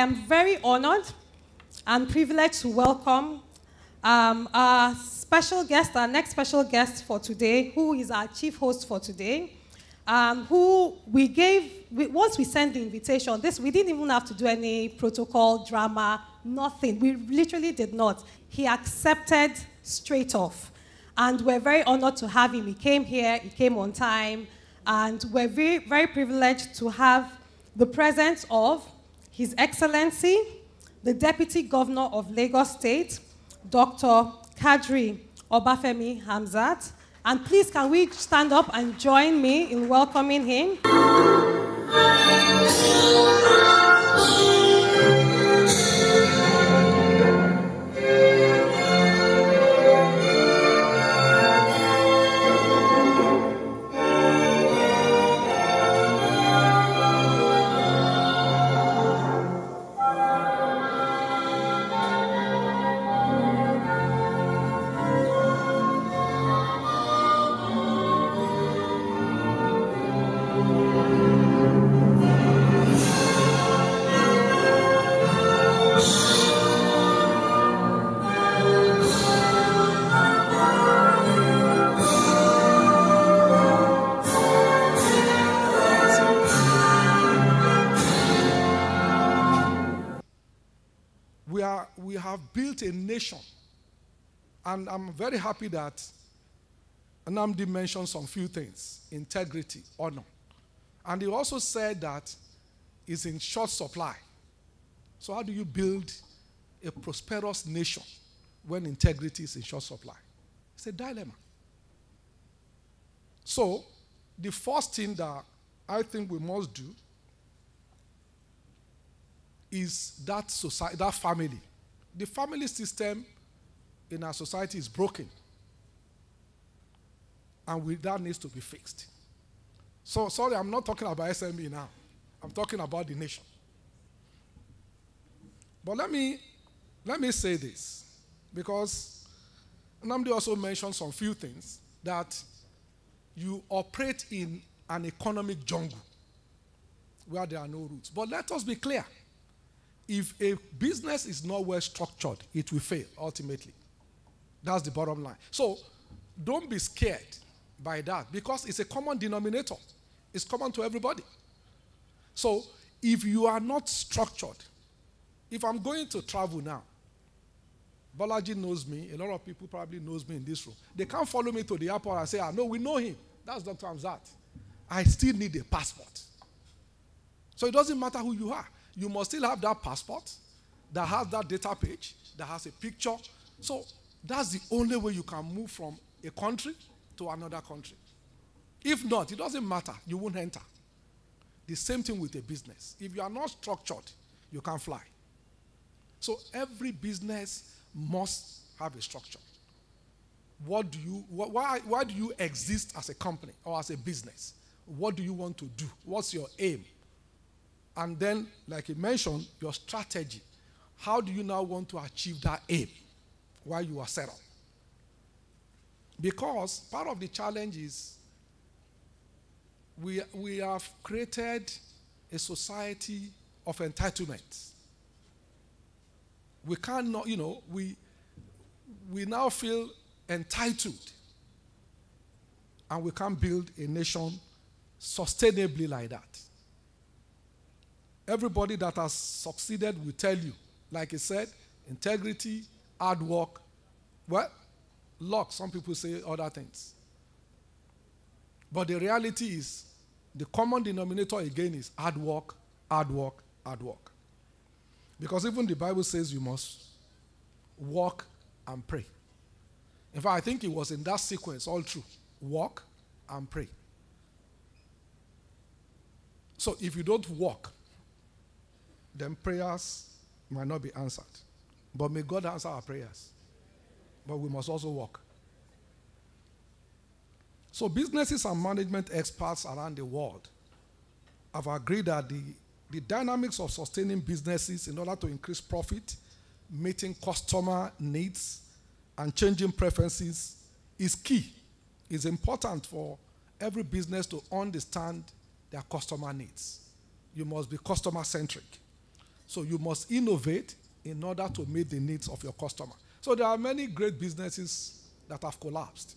am very honored and privileged to welcome um, our special guest, our next special guest for today, who is our chief host for today, um, who we gave, we, once we sent the invitation, this, we didn't even have to do any protocol, drama, nothing. We literally did not. He accepted straight off. And we're very honored to have him. He came here, he came on time, and we're very, very privileged to have the presence of His Excellency, the Deputy Governor of Lagos State, Dr. Kadiri Obafemi Hamzat. And please, can we stand up and join me in welcoming him? And I'm very happy that Nnamdi mentioned some few things integrity, honor. And he also said that it's in short supply. So, how do you build a prosperous nation when integrity is in short supply? It's a dilemma. So, the first thing that I think we must do is that society, that family. The family system in our society is broken. And we, that needs to be fixed. So, sorry, I'm not talking about SME now. I'm talking about the nation. But let me, let me say this, because Nnamdi also mentioned some few things that you operate in an economic jungle where there are no roots. But let us be clear if a business is not well structured, it will fail ultimately. That's the bottom line. So don't be scared by that because it's a common denominator. It's common to everybody. So if you are not structured, if I'm going to travel now, Bolaji knows me, a lot of people probably knows me in this room. They can't follow me to the airport and say, ah, no, we know him. That's Dr. Hamzat. I still need a passport. So it doesn't matter who you are you must still have that passport that has that data page, that has a picture. So that's the only way you can move from a country to another country. If not, it doesn't matter, you won't enter. The same thing with a business. If you are not structured, you can't fly. So every business must have a structure. What do you, why, why do you exist as a company or as a business? What do you want to do? What's your aim? And then, like he mentioned, your strategy. How do you now want to achieve that aim while you are set up? Because part of the challenge is we, we have created a society of entitlement. We cannot, you know, we, we now feel entitled and we can't build a nation sustainably like that. Everybody that has succeeded will tell you, like I said, integrity, hard work. Well, luck, some people say other things. But the reality is, the common denominator again is hard work, hard work, hard work. Because even the Bible says you must walk and pray. In fact, I think it was in that sequence all through walk and pray. So if you don't walk, then prayers might not be answered. But may God answer our prayers. But we must also work. So, businesses and management experts around the world have agreed that the, the dynamics of sustaining businesses in order to increase profit, meeting customer needs, and changing preferences is key. It's important for every business to understand their customer needs. You must be customer centric. So you must innovate in order to meet the needs of your customer. So there are many great businesses that have collapsed.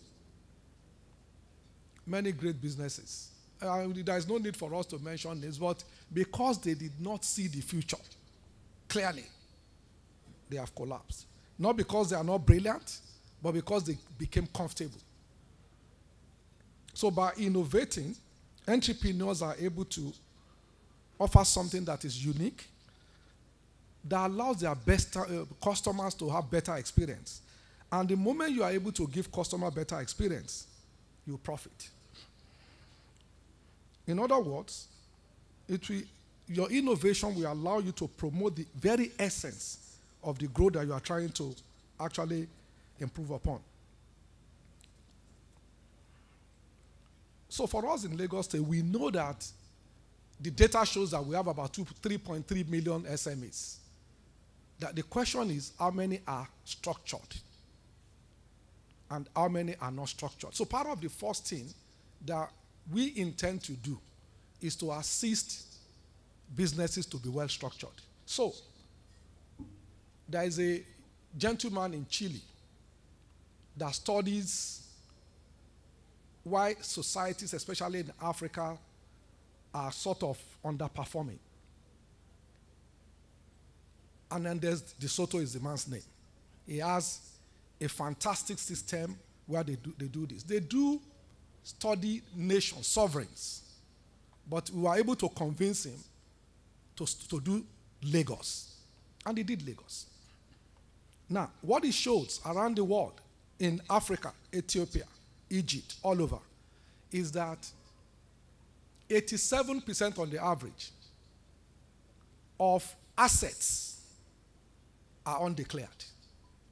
Many great businesses. Uh, there is no need for us to mention this, but because they did not see the future clearly, they have collapsed. Not because they are not brilliant, but because they became comfortable. So by innovating, entrepreneurs are able to offer something that is unique, that allows their best uh, customers to have better experience. And the moment you are able to give customer better experience, you profit. In other words, it will, your innovation will allow you to promote the very essence of the growth that you are trying to actually improve upon. So for us in Lagos State, we know that the data shows that we have about 3.3 million SMEs. That the question is how many are structured and how many are not structured. So part of the first thing that we intend to do is to assist businesses to be well structured. So there is a gentleman in Chile that studies why societies, especially in Africa, are sort of underperforming. There's De Soto is the man's name. He has a fantastic system where they do, they do this. They do study nations, sovereigns. But we were able to convince him to, to do Lagos. And he did Lagos. Now, what he shows around the world, in Africa, Ethiopia, Egypt, all over, is that 87% on the average of assets are undeclared.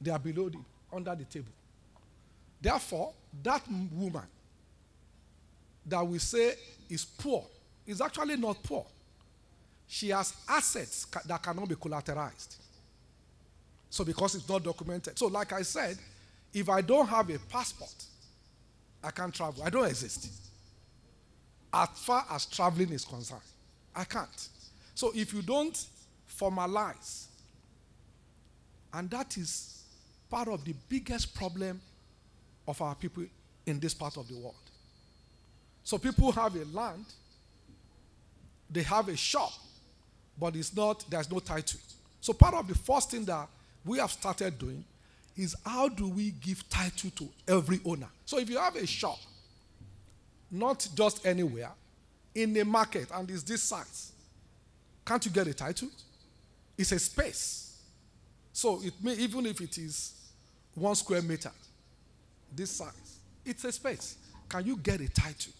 They are below the, under the table. Therefore, that woman that we say is poor is actually not poor. She has assets ca- that cannot be collateralized. So, because it's not documented. So, like I said, if I don't have a passport, I can't travel. I don't exist. As far as traveling is concerned, I can't. So if you don't formalize, and that is part of the biggest problem of our people in this part of the world. So people have a land, they have a shop, but it's not, there's no title. So part of the first thing that we have started doing is how do we give title to every owner? So if you have a shop, not just anywhere, in a market and it's this size, can't you get a title? It's a space. So it may, even if it is one square meter, this size, it's a space. Can you get a title?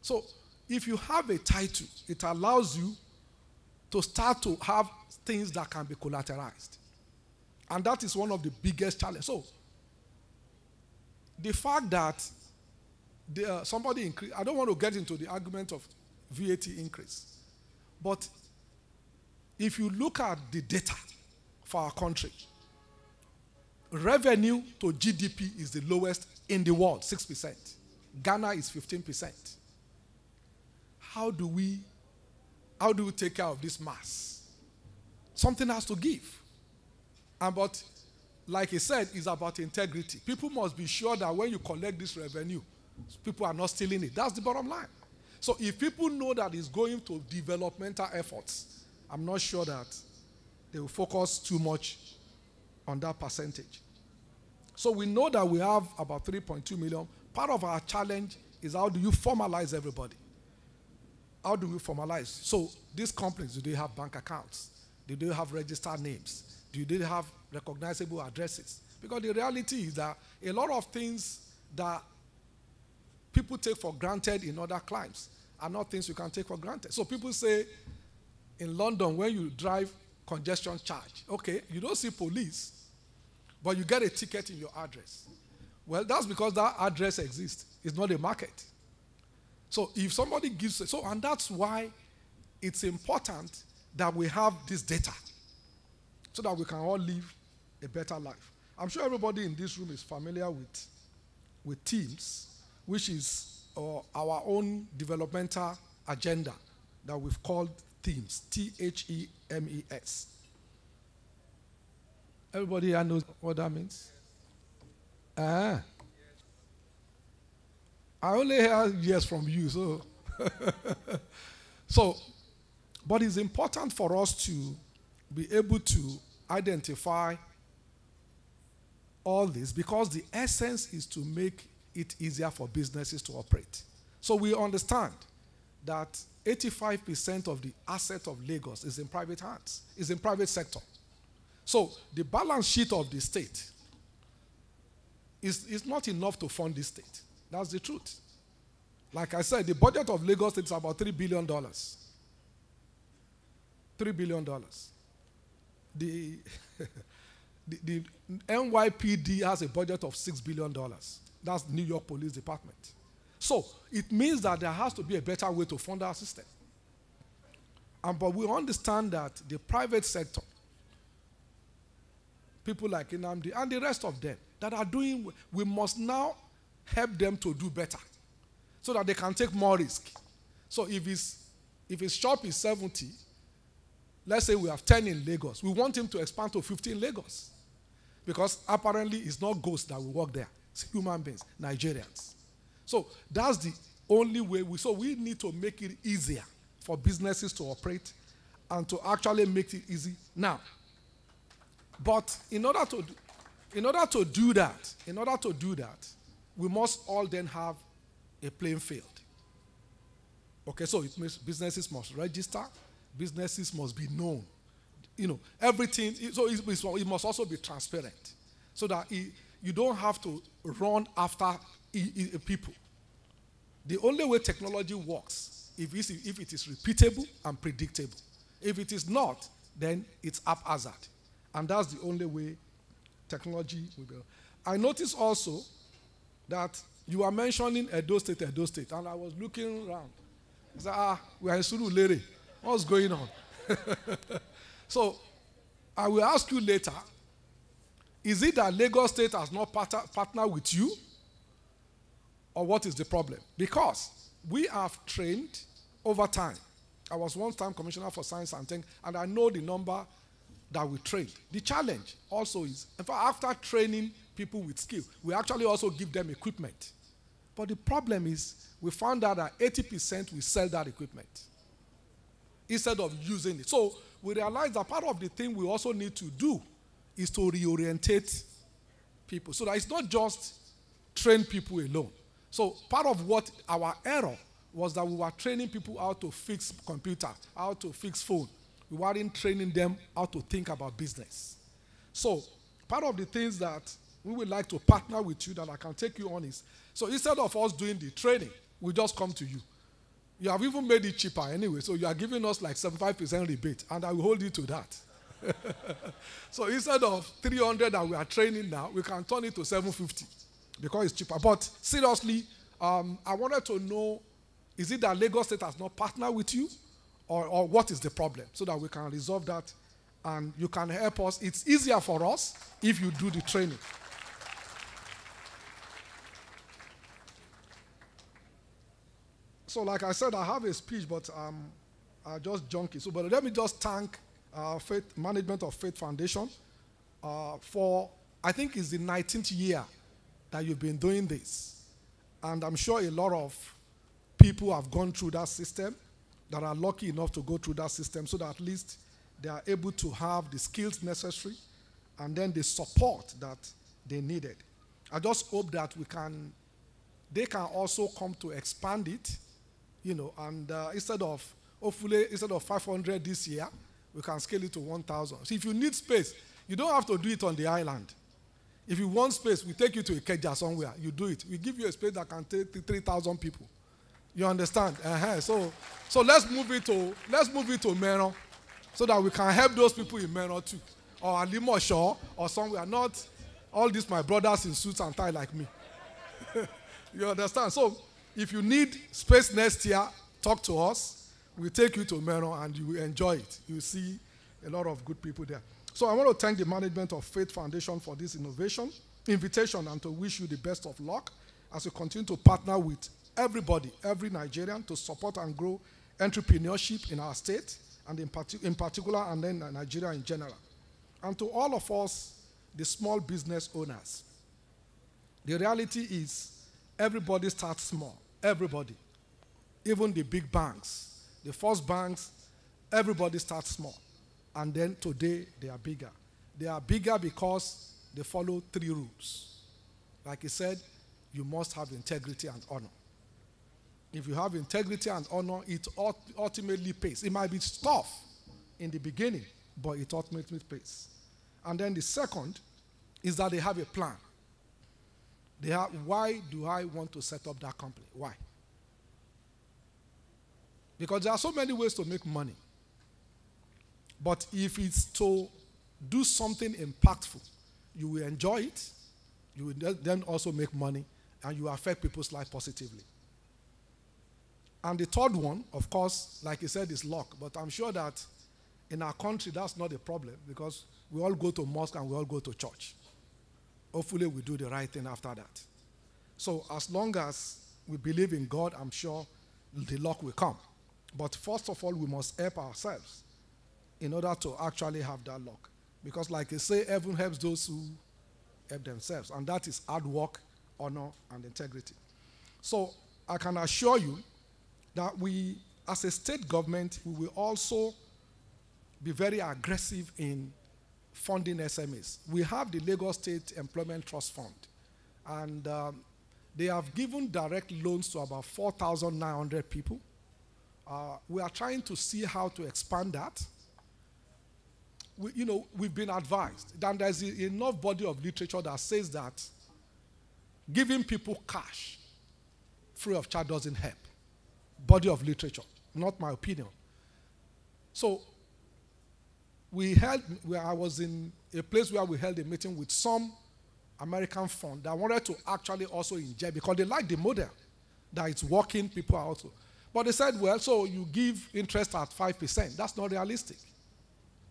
So if you have a title, it allows you to start to have things that can be collateralized. And that is one of the biggest challenges. So, the fact that somebody increase, I don't want to get into the argument of VAT increase, but if you look at the data for our country, revenue to GDP is the lowest in the world, 6%. Ghana is 15%. How do we how do we take care of this mass? Something has to give. And but, like he said, it's about integrity. People must be sure that when you collect this revenue, people are not stealing it. That's the bottom line. So if people know that it's going to developmental efforts, I'm not sure that they will focus too much on that percentage. So we know that we have about 3.2 million. Part of our challenge is how do you formalize everybody? How do we formalize? So these companies, do they have bank accounts? Do they have registered names? Do they have recognizable addresses? Because the reality is that a lot of things that people take for granted in other climes are not things you can take for granted. So people say in London, when you drive congestion charge, okay, you don't see police, but you get a ticket in your address. Well, that's because that address exists. It's not a market. So if somebody gives, so and that's why it's important that we have this data so that we can all live a better life. I'm sure everybody in this room is familiar with, with Themes, which is uh, our own developmental agenda that we've called Themes. T H E M E S. Everybody here knows what that means? Ah. I only hear yes from you, so. so, but it's important for us to be able to identify all this because the essence is to make it easier for businesses to operate. So we understand that 85% of the asset of Lagos is in private hands, is in private sector. So the balance sheet of the state is, is not enough to fund the state. That's the truth. Like I said, the budget of Lagos is about $3 billion. $3 billion. The, the, the NYPD has a budget of $6 billion. That's New York Police Department. So it means that there has to be a better way to fund our system. And, but we understand that the private sector, people like Nnamdi and the rest of them that are doing, we must now help them to do better so that they can take more risk. So if his, if his shop is 70, let's say we have 10 in Lagos, we want him to expand to 15 in Lagos. Because apparently it's not ghosts that will work there, it's human beings, Nigerians. So that's the only way we, so we need to make it easier for businesses to operate and to actually make it easy now. But in order to, in order to do that, in order to do that, we must all then have a playing field. Okay, so it means businesses must register, businesses must be known. You know, everything, so it, must also be transparent so that it, you don't have to run after people. The only way technology works if, if it is repeatable and predictable. If it is not, then it's haphazard. And that's the only way technology will go. I noticed also that you are mentioning Edo State, Edo State, and I was looking around. I said, ah, we are in Surulere. What's going on? so, I will ask you later, is it that Lagos State has not partner, partnered with you? Or what is the problem? Because we have trained over time. I was one time commissioner for science and tech, and I know the number that we trained. The challenge also is, in fact, after training people with skill, we actually also give them equipment. But the problem is, we found out that 80% we sell that equipment instead of using it. So we realized that part of the thing we also need to do is to reorientate people so that it's not just train people alone. So part of what our error was that we were training people how to fix computer, how to fix phone. We weren't training them how to think about business. So part of the things that we would like to partner with you that I can take you on is so instead of us doing the training, we just come to you. You have even made it cheaper anyway, so you are giving us like 75% rebate, and I will hold you to that. so instead of 300 that we are training now, we can turn it to 750 because it's cheaper. But seriously, um, I wanted to know is it that Lagos State has not partnered with you, or, or what is the problem so that we can resolve that and you can help us. It's easier for us if you do the training. So, like I said, I have a speech, but um, I just junkie. So, but let me just thank uh, FATE Management of FATE Foundation uh, for, I think it's the 19th year that you've been doing this. And I'm sure a lot of people have gone through that system that are lucky enough to go through that system so that at least they are able to have the skills necessary and then the support that they needed. I just hope that we can, they can also come to expand it you know, and uh, instead of, hopefully, instead of 500 this year, we can scale it to 1,000. So if you need space, you don't have to do it on the island. If you want space, we take you to Ikeja somewhere. You do it. We give you a space that can take 3,000 people. You understand? Uh-huh. So, so let's move it to let's move it to Mero, so that we can help those people in Mero too, or Alimosho, or somewhere. Not all these my brothers in suits and tie like me. you understand? So if you need space next year, talk to us. We'll take you to Mero and you will enjoy it. You'll see a lot of good people there. So I want to thank the management of FATE Foundation for this innovation, invitation, and to wish you the best of luck as you continue to partner with everybody, every Nigerian, to support and grow entrepreneurship in our state and in, in particular, and then Nigeria in general. And to all of us, the small business owners, the reality is everybody starts small. Everybody. Even the big banks, the first banks, everybody starts small. And then today they are bigger. They are bigger because they follow three rules. Like he said, you must have integrity and honor. If you have integrity and honor, it ultimately pays. It might be tough in the beginning, but it ultimately pays. And then the second is that they have a plan. They have, why do I want to set up that company? Why? Because there are so many ways to make money. But if it's to do something impactful, you will enjoy it, you will then also make money, and you affect people's life positively. And the third one, of course, like he said, is luck. But I'm sure that in our country, that's not a problem because we all go to mosque and we all go to church. Hopefully, we do the right thing after that. So, as long as we believe in God, I'm sure the luck will come. But first of all, we must help ourselves in order to actually have that luck. Because, like I say, heaven helps those who help themselves, and that is hard work, honor, and integrity. So, I can assure you that we, as a state government, we will also be very aggressive in funding SMEs. We have the Lagos State Employment Trust Fund, and um, they have given direct loans to about 4,900 people. Uh, we are trying to see how to expand that. We, you know, we've been advised that there's enough body of literature that says that giving people cash free of charge doesn't help body of literature, not my opinion. So we held, where I was in a place where we held a meeting with some American fund that wanted to actually also inject because they like the model that it's working, people also. But they said, well, so you give interest at 5%. That's not realistic.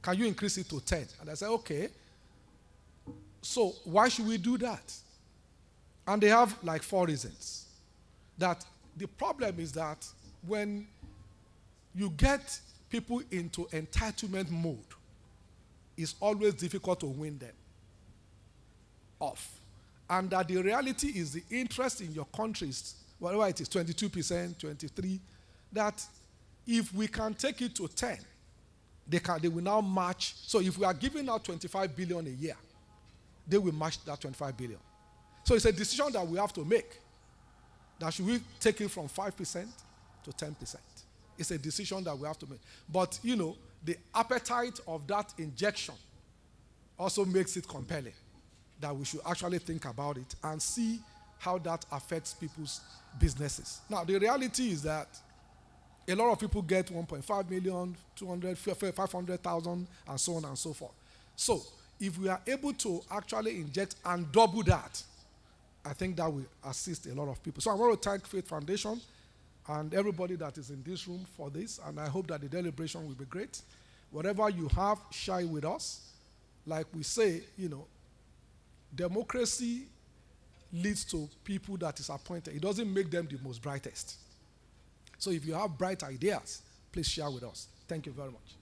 Can you increase it to 10? And I said, okay. So why should we do that? And they have like four reasons. That the problem is that when you get people into entitlement mode, it's always difficult to win them off. And that the reality is the interest in your countries, whatever it is, 22%, 23, that if we can take it to 10, they, can, they will now match. So if we are giving out 25 billion a year, they will match that 25 billion. So it's a decision that we have to make. That should we take it from 5% to 10%? It's a decision that we have to make. But, you know, the appetite of that injection also makes it compelling that we should actually think about it and see how that affects people's businesses. Now, the reality is that a lot of people get 1.5 million, 200, 500,000, and so on and so forth. So, if we are able to actually inject and double that, I think that will assist a lot of people. So I want to thank FATE Foundation and everybody that is in this room for this, and I hope that the deliberation will be great. Whatever you have, share with us. Like we say, you know, democracy leads to people that is appointed. It doesn't make them the most brightest. So if you have bright ideas, please share with us. Thank you very much.